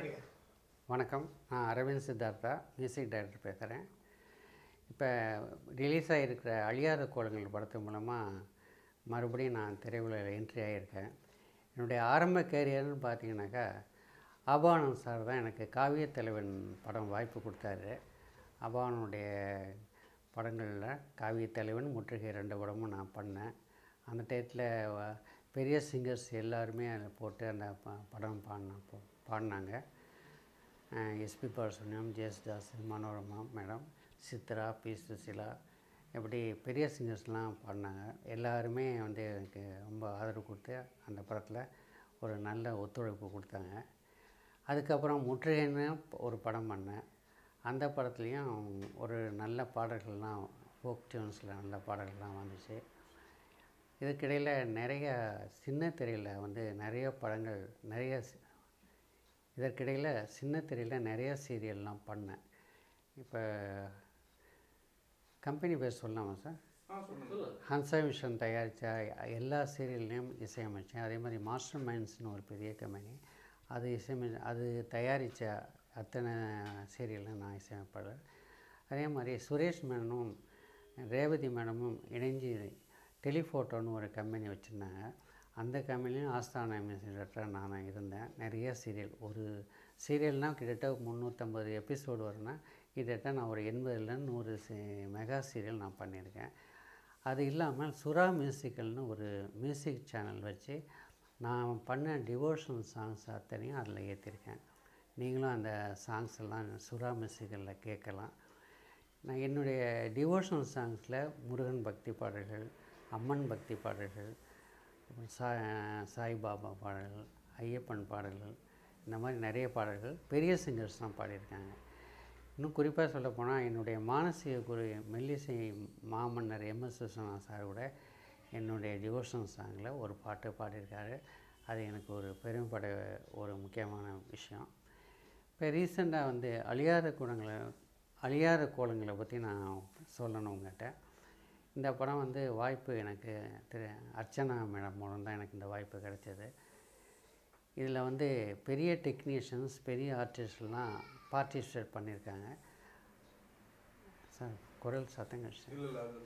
பண்ணிடுங்க வணக்கம். நான் அரவிந்த் சித்தார்த்தா மியூசிக் டைரக்டர் பேசுகிறேன் இப்போ ரிலீஸ் ஆகிருக்கிற அழியாத கோலங்கள் படத்து மூலமாக மறுபடியும் நான் திரையுலகில் என்ட்ரி ஆகியிருக்கேன் என்னுடைய ஆரம்ப கேரியர்னு பார்த்தீங்கன்னாக்கா அபானந்த் சார் தான் எனக்கு காவிய தலைவன் படம் வாய்ப்பு கொடுத்தாரு. அபானனுடைய படங்களில் காவிய தலைவன் முற்றுகை ரெண்டு படமும் நான் பண்ணேன். அந்த டயத்தில் பெரிய சிங்கர்ஸ் எல்லாருமே அதில் போட்டு அந்த ப- படம் பாடின பாடினாங்க. SP Balasubrahmanyam Yesudas Manorama madam Chitra B Susheela இப்படி பெரிய சிங்கர்ஸ்லாம் பாடினாங்க. எல்லாருமே வந்து எனக்கு ரொம்ப ஆதரவு கொடுத்து அந்த படத்தில் ஒரு நல்ல ஒத்துழைப்பு கொடுத்தாங்க. அதுக்கப்புறம் முற்றுகைன்னு ஒரு படம் பண்ணேன். அந்த படத்துலேயும் ஒரு நல்ல பாடல்கள்லாம் ஃபோக் டியூன்ஸில் நல்ல பாடல்கள்லாம் வந்துச்சு. இதுக்கிடையில் நிறைய சின்ன திரையில் வந்து நிறைய படங்கள் நிறைய இதற்கிடையில் சின்ன திரையில் நிறைய சீரியல்லாம் பண்ணேன். இப்போ கம்பெனி பேர் சொல்லலாமா சார்? ஹன்சா விஷன் தயாரித்த எல்லா சீரியல்லையும் இசையமைச்சேன். அதே மாதிரி மாஸ்டர் மைண்ட்ஸ்னு ஒரு பெரிய கம்பெனி. அது இசையமை அது தயாரித்த அத்தனை சீரியலும் நான் இசையமைப்பாளர் அதே மாதிரி சுரேஷ் மேனனும் ரேவதி மேடமும் இணைஞ்சு டெலிஃபோட்டோன்னு ஒரு கம்பெனி வச்சுருந்தாங்க. அந்த கம்பெனிலையும் ஆஸ்தான மியூசிக் நான் இருந்தேன். நிறைய சீரியல் ஒரு சீரியல்னால் கிட்டத்தட்ட முந்நூற்றம்பது எபிசோடு வரும்னா கிட்டத்தட்ட நான் ஒரு எண்பதுலேருந்து நூறு மெகா சீரியல் நான் பண்ணியிருக்கேன். அது இல்லாமல் சுறா மியூசிக்கல்னு ஒரு மியூசிக் சேனல் வச்சு நான் பண்ண டிவோஷனல் சாங்ஸ் அத்தனையும் அதில் ஏற்றிருக்கேன். நீங்களும் அந்த சாங்ஸ் எல்லாம் சுறா மியூசிக்கலில் கேட்கலாம். நான் என்னுடைய டிவோஷனல் சாங்ஸில் முருகன் பக்தி பாடல்கள் அம்மன் பக்தி பாடல்கள் சா சாய்பாபா பாடல்கள் ஐயப்பன் பாடல்கள் இந்த மாதிரி நிறைய பாடல்கள் பெரிய சிங்கர்ஸ்லாம் பாடியிருக்காங்க. இன்னும் குறிப்பாக சொல்லப்போனால் என்னுடைய மானசீக குரு மெல்லிசை மாமன்னர் எம்எஸ் விஸ்வநாத் சார் கூட என்னுடைய டிவோஷன் சாங்கில் ஒரு பாட்டு பாடியிருக்காரு. அது எனக்கு ஒரு பெருமைப்பட ஒரு முக்கியமான விஷயம். இப்போ ரீசெண்டாக வந்து அழியாத குணங்களை அழியாத கோலங்களை பற்றி நான் சொல்லணும் உங்கள்கிட்ட இந்த படம் வந்து வாய்ப்பு எனக்கு திரு அர்ச்சனா மேடம் மூலம் தான் எனக்கு இந்த வாய்ப்பு கிடைச்சது. இதில் வந்து பெரிய டெக்னீஷியன்ஸ் பெரிய ஆர்டிஸ்ட்லாம் பார்ட்டிசிபேட் பண்ணியிருக்காங்க. சார் குரல் இல்லை அது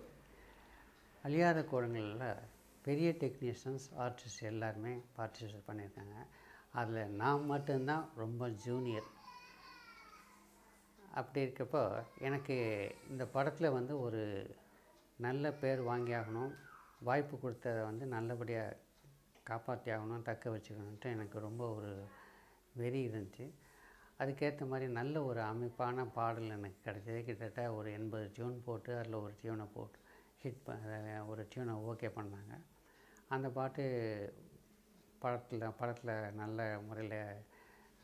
அழியாத கோலங்களில் பெரிய டெக்னீஷியன்ஸ் ஆர்டிஸ்ட் எல்லாருமே பார்ட்டிசிபேட் பண்ணியிருக்காங்க. அதில் நான் மட்டும்தான் ரொம்ப ஜூனியர். அப்படி இருக்கப்போ எனக்கு இந்த படத்தில் வந்து ஒரு நல்ல பேர் வாங்கி ஆகணும். வாய்ப்பு கொடுத்ததை வந்து நல்லபடியாக காப்பாற்றி ஆகணும் தக்க வச்சுக்கணுன்ட்டு எனக்கு ரொம்ப ஒரு வெறி இருந்துச்சு. அதுக்கேற்ற மாதிரி நல்ல ஒரு அமைப்பான பாடல் எனக்கு கிடைச்சது. கிட்டத்தட்ட ஒரு எண்பது டியூன் போட்டு அதில் ஒரு டியூனை போட்டு ஹிட் ப ஒரு டியூனை ஓகே பண்ணாங்க. அந்த பாட்டு படத்தில் படத்தில் நல்ல முறையில்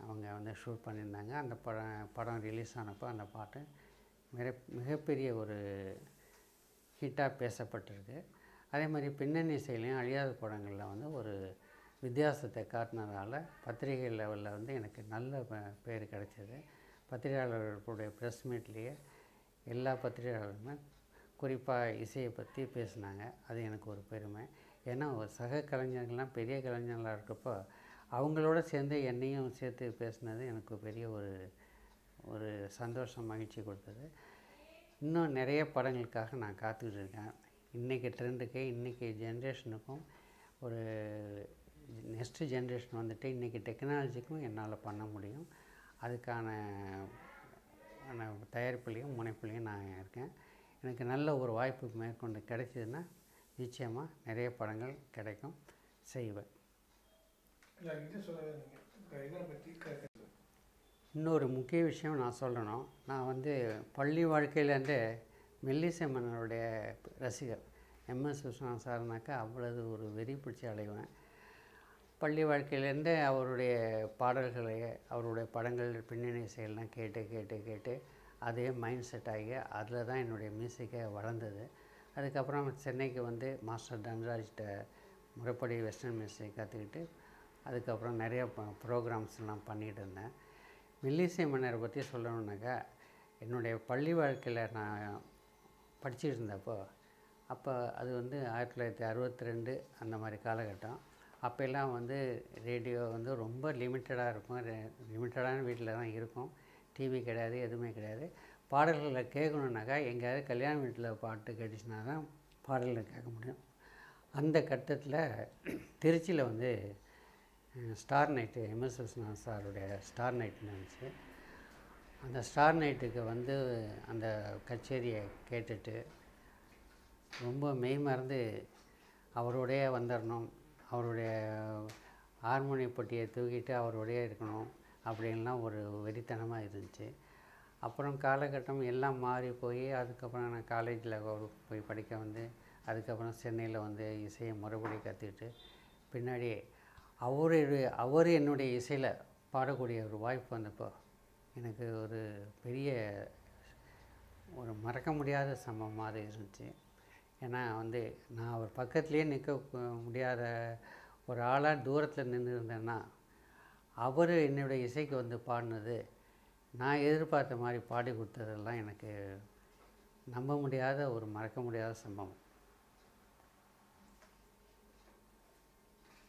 அவங்க வந்து ஷூட் பண்ணியிருந்தாங்க. அந்த படம் படம் ரிலீஸ் ஆனப்போ அந்த பாட்டு மிக மிகப்பெரிய ஒரு ஹிட்டாக பேசப்பட்டிருக்கு. அதே மாதிரி பின்னணி இசையிலையும் அழியாத படங்களில் வந்து ஒரு வித்தியாசத்தை காட்டினதால பத்திரிகை லெவலில் வந்து எனக்கு நல்ல பேர் கிடைச்சிது. பத்திரிகையாளர்களுடைய ப்ரெஸ் மீட்லேயே எல்லா பத்திரிகையாளர்களுமே குறிப்பாக இசையை பற்றி பேசினாங்க. அது எனக்கு ஒரு பெருமை. ஏன்னா ஒரு சக கலைஞர்கள்லாம் பெரிய கலைஞர்களாக இருக்கப்போ அவங்களோட சேர்ந்து என்னையும் சேர்த்து பேசினது எனக்கு பெரிய ஒரு ஒரு சந்தோஷம் மகிழ்ச்சி கொடுத்தது. இன்னும் நிறைய படங்களுக்காக நான் காத்துக்கிட்டு இருக்கேன் இன்றைக்கி ட்ரெண்டுக்கு இன்றைக்கி ஜென்ரேஷனுக்கும் ஒரு நெக்ஸ்ட்டு ஜென்ரேஷன் வந்துட்டு இன்றைக்கி டெக்னாலஜிக்கும் என்னால் பண்ண முடியும். அதுக்கான தயாரிப்புலேயும் முனைப்புலேயும் நான் இருக்கேன். எனக்கு நல்ல ஒரு வாய்ப்பு மேற்கொண்டு கிடைச்சதுன்னா நிச்சயமாக நிறைய படங்கள் கிடைக்கும். செய்வேன். இன்னொரு முக்கிய விஷயம் நான் சொல்லணும். நான் வந்து பள்ளி வாழ்க்கையிலேருந்தே மெல்லிசை மன்னருடைய ரசிகர். எம்எஸ் விஸ்வநாத் சார்னாக்கா அவ்வளவு ஒரு வெறி பிடிச்சி அலைவேன். பள்ளி வாழ்க்கையிலேருந்தே அவருடைய பாடல்களை அவருடைய படங்கள் பின்னணி இசையெல்லாம் கேட்டு கேட்டு கேட்டு அதே மைண்ட் செட் ஆகி அதில் தான் என்னுடைய மியூசிக்கை வளர்ந்தது. அதுக்கப்புறம் சென்னைக்கு வந்து மாஸ்டர் தன்ராஜ்கிட்ட முறைப்படி வெஸ்டர்ன் மியூசிக் கற்றுக்கிட்டு அதுக்கப்புறம் நிறைய ப்ரோக்ராம்ஸ்லாம் பண்ணிகிட்டு இருந்தேன். மெல்லிசை மன்னரை பற்றி சொல்லணுன்னாக்கா என்னுடைய பள்ளி வாழ்க்கையில் நான் படிச்சுட்டு இருந்தப்போ அப்போ அது வந்து ஆயிரத்தி தொள்ளாயிரத்தி அறுபத்தி ரெண்டு அந்த மாதிரி காலகட்டம். அப்போல்லாம் வந்து ரேடியோ வந்து ரொம்ப லிமிட்டடாக இருக்கும். லிமிட்டடான வீட்டில் தான் இருக்கும். டிவி கிடையாது எதுவுமே கிடையாது. பாடல்களை கேட்கணுன்னாக்கா எங்கேயாவது கல்யாண வீட்டில் பாட்டு கேட்டுச்சுனா தான் பாடல்களை கேட்க முடியும். அந்த கட்டத்தில் திருச்சியில் வந்து ஸ்டார் நைட்டு எம்எஸ் விஸ்வநாத் சாருடைய ஸ்டார் நைட் இருந்துச்சு அந்த ஸ்டார் நைட்டுக்கு வந்து அந்த கச்சேரியை கேட்டுட்டு ரொம்ப மெய் மறந்து அவரோடயே வந்துடணும் அவருடைய ஹார்மோனிய பொட்டியை தூக்கிட்டு அவரோடயே இருக்கணும் அப்படின்லாம் ஒரு வெறித்தனமாக இருந்துச்சு. அப்புறம் காலகட்டம் எல்லாம் மாறி போய் அதுக்கப்புறம் நான் காலேஜில் போய் படிக்க வந்து அதுக்கப்புறம் சென்னையில் வந்து இசையை முறைப்படி கற்றுக்கிட்டு பின்னாடி அவருடைய அவர் என்னுடைய இசையில் பாடக்கூடிய ஒரு வாய்ப்பு வந்தப்போ எனக்கு ஒரு பெரிய ஒரு மறக்க முடியாத சம்பவமாக அது இருந்துச்சு. ஏன்னா வந்து நான் அவர் பக்கத்துலேயே நிற்க முடியாத ஒரு ஆளாக தூரத்தில் நின்று இருந்தேன்னா அவர் என்னுடைய இசைக்கு வந்து பாடினது நான் எதிர்பார்த்த மாதிரி பாடி கொடுத்ததெல்லாம் எனக்கு நம்ப முடியாத ஒரு மறக்க முடியாத சம்பவம்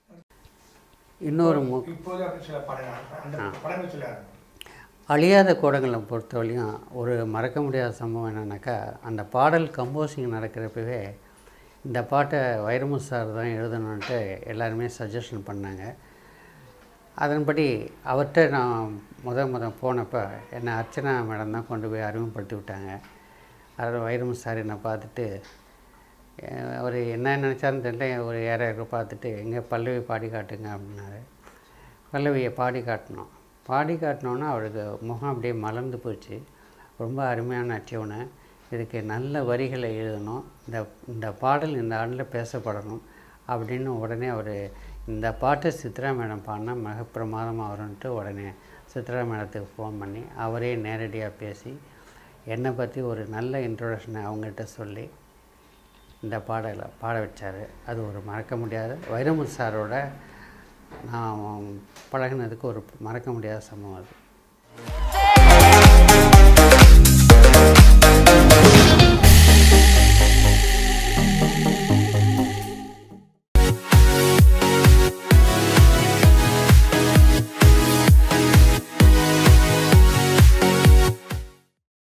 இன்னொரு மு இப்போது அப்படி சில படங்கள் அந்த படங்கள் சில அழியாத கோடங்களை பொறுத்தவரையும் ஒரு மறக்க முடியாத சம்பவம் என்னன்னாக்கா அந்த பாடல் கம்போசிங் நடக்கிறப்பவே இந்த பாட்டை வைரமுத்து சார் தான் எழுதணுன்ட்டு எல்லாருமே சஜஷன் பண்ணாங்க. அதன்படி அவர்கிட்ட நான் முத முத போனப்போ என்னை அர்ச்சனா மேடம் தான் கொண்டு போய் அறிமுகப்படுத்தி விட்டாங்க. அதில் வைரமுத்து சார் என்னை பார்த்துட்டு அவர் என்ன நினச்சாருன்னு தெரியல. ஒரு ஏறாயிரம் பார்த்துட்டு எங்கே பல்லவி பாடி காட்டுங்க அப்படின்னாரு. பல்லவியை பாடி காட்டினோம். பாடி காட்டினோன்னா அவருக்கு முகம் அப்படியே மலர்ந்து போச்சு. ரொம்ப அருமையான அச்சவனை இதுக்கு நல்ல வரிகளை எழுதணும். இந்த இந்த பாடல் இந்த ஆண்டில் பேசப்படணும் அப்படின்னு உடனே அவர் இந்த பாட்டு சித்ரா மேடம் பாடினா மிக பிரமாதமாக வரும்ன்ட்டு உடனே சித்ரா மேடத்துக்கு ஃபோன் பண்ணி அவரே நேரடியாக பேசி என்னை பற்றி ஒரு நல்ல இன்ட்ரொடக்ஷனை அவங்ககிட்ட சொல்லி இந்த பாடலை பாட வச்சார். அது ஒரு மறக்க முடியாத வைரமு சாரோட நான் பழகுனதுக்கு ஒரு மறக்க முடியாத சம்பவம் அது.